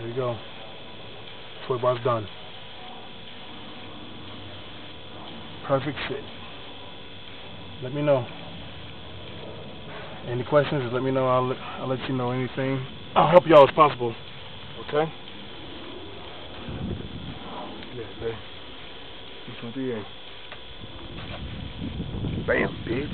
There you go. Toy bar's done. Perfect fit. Let me know. Any questions, let me know. I'll let, I'll let you know anything. I'll help you all as possible. Okay? Yeah, Bam, bitch.